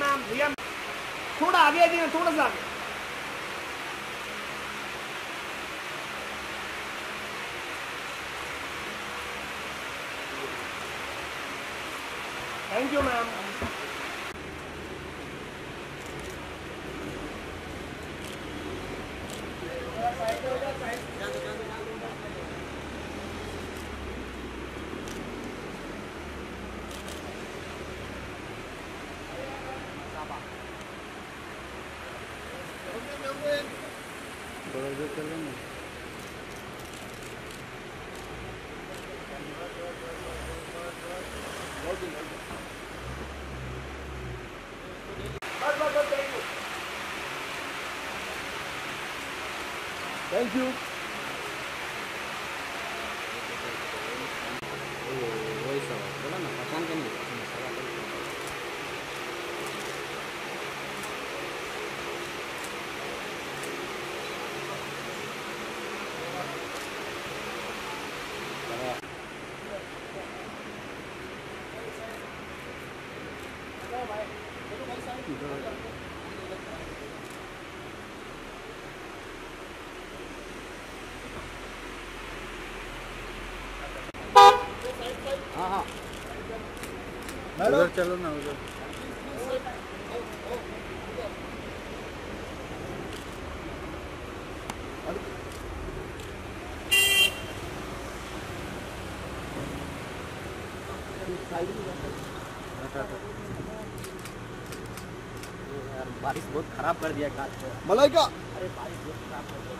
Ma'am रिया थोड़ा आगे आ जाइए थोड़ा सा आगे। थैंक यू मैम बस बस बस थैंक यू थैंक यू वही हाँ हाँ। उधर चलो ना उधर यार बारिश बहुत खराब कर दिया काज को। मलाइका। अरे बारिश बहुत खराब कर दिया।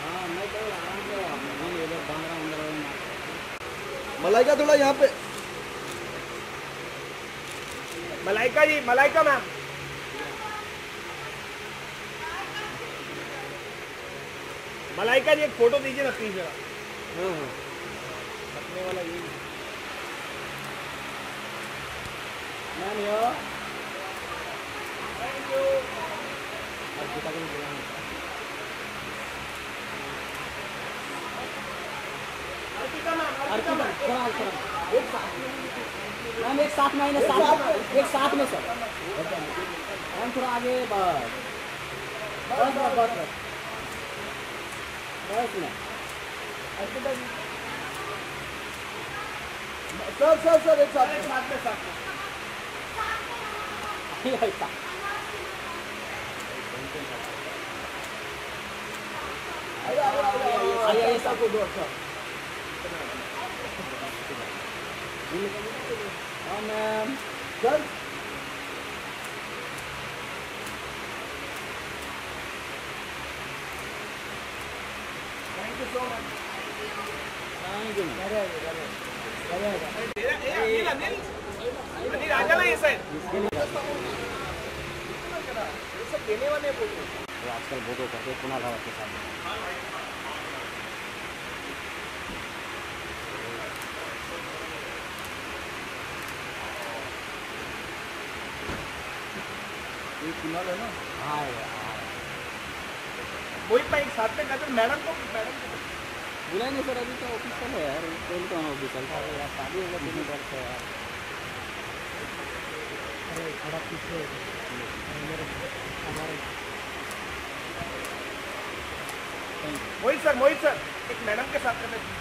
हाँ। मलाइका थोड़ा यहाँ पे। मलाइका जी मलाइका मैम। मलाइका जी एक फ़ोटो दीजिए ना प्लीज़ जरा। हाँ हाँ। वाला ma'am yo thank you Arpita को अर्पिता मैम अर्पिता मैम। एक साथ। मैम एक साथ में आइए ना साथ एक साथ में सर। मैम थोड़ा आगे बस बस बस बस। बस सर सर सर एक साथ साथ में साथ में ऐसा आइए, आइए, सबको दो अच्छा हाँ ma'am sir so much thank you ma'am Anil Anil Anil आ जाना ये साइड ये सब देने वाले हैं वो आजकल बहुत होता है कुणाल रावत के साथ ये कुनाल है ना? हाँ यार। मोहित भाई एक साथ में कहते मैडम को मैडम को बुलाए नहीं सर अभी तो ऑफिशियल है यार कौन कौन ऑफिशियल था यार शादी होगा तो नहीं करते यार। अरे थोड़ा पीछे हमारे मोहित सर मोहित सर एक मैडम के साथ करना चाहिए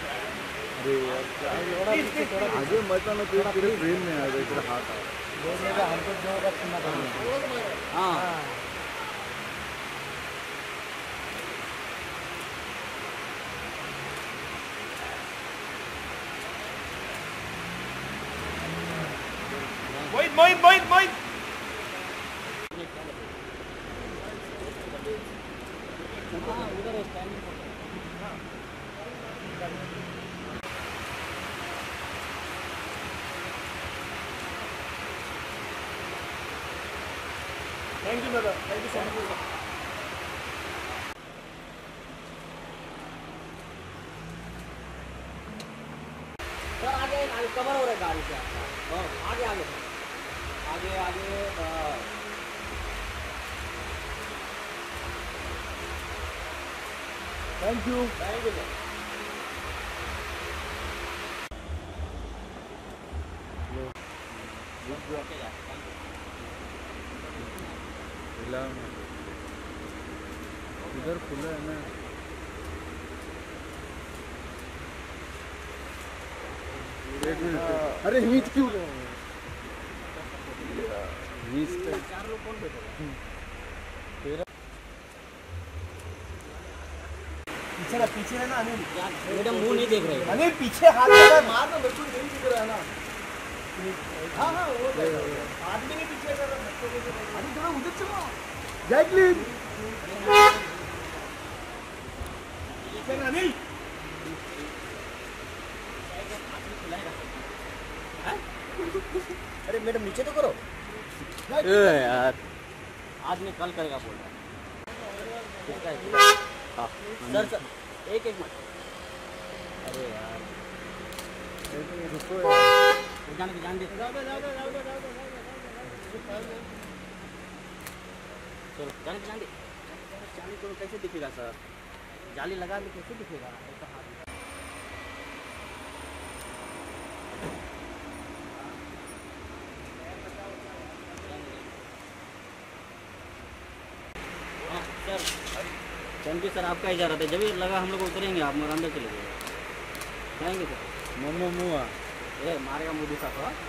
आगे मत आना तेरे तेरे फ्रेम में आ तेरा हाथ आ का हाँ। Mohit Mohit Mohit thank you brother thank you so much sir आगे आगे कवर हो रहा है गाड़ी से आपका हाँ आगे आगे। आगे आगे थैंक यू थैंक यू है। इधर खुला है ना। एक मिनट। अरे हीच क्यों रहे चार लोग कौन बैठे पीछे ना पीछे है ना अनिल। मैडम मुँह नहीं देख रहे। अनिल पीछे हाथ लगा मार ना मेरे को नहीं दिख रहा है ना। हाँ हाँ वो हाथ भी नहीं पीछे कर रहा बच्चों को तो- अनिल थोड़ा उधर चलो। जैकलिन। अनिल। अरे मैडम नीचे तो करो। यार। आज मैं कल करेगा बोल रहा है? हाँ। सर सर एक एक मिनट। अरे यार। रुको यार। जान दे जान दे। चलो जान दे जान दे। जाली कैसे दिखेगा सर? जाली लगा के कैसे दिखेगा ऐसा हाथ में। हाँ, सर। थैंक यू सर आपका इजारा था। जब लगा हम लोग उतरेंगे आप मेरे अंदर चले गए थैंक यू सर मोमो। मुआ ए मारेगा मोदी साहब हाँ? है।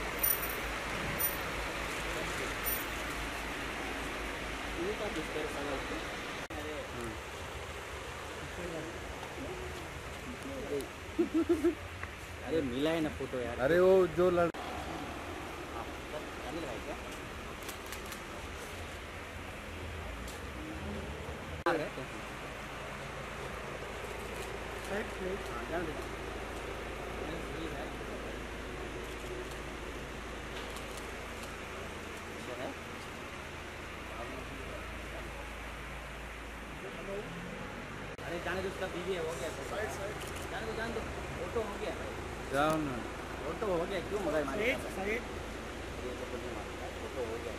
अरे मिला है ना फ़ोटो यार। अरे वो जो लड़ हाँ, सर, जाने लगा है क्या? आ गए? हाँ। ये है। है। है हो गया जाने दो ऑटो हो गया जाओ ना ऑटो हो क्यों मगर साइड साइड तो ऑटो हो गया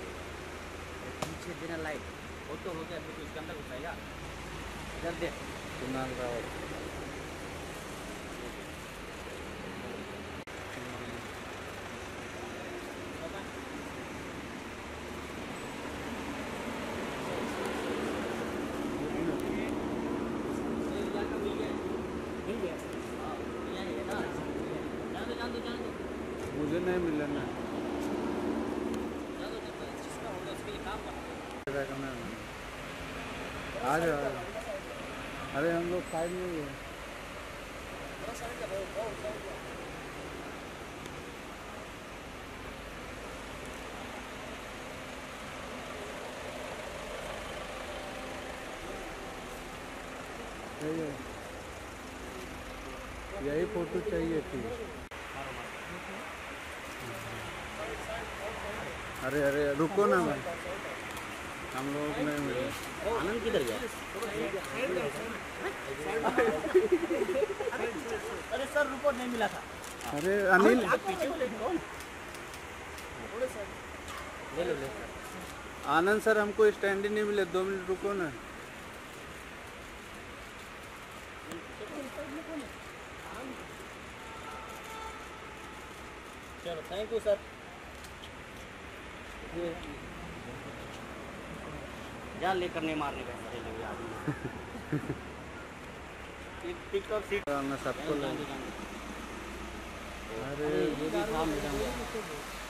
पीछे देना लाइट ऑटो हो गया बिल्कुल इसके अंदर घुसाएगा इधर दे कुणाल रावत आ जाओ। अरे हम लोग साइड में ही है। यही फ़ोटो चाहिए थी। अरे अरे, रुको ना भाई हम लोग को नहीं मिले आनंद किधर गया? अरे सर रुको नहीं मिला था। अरे अनिल। ले लो ले आनंद सर हमको स्टैंड ही नहीं मिले। दो मिनट रुको ना। चलो थैंक यू सर जा लेकर नहीं मारने और सीट सबको। अरे ये भी था।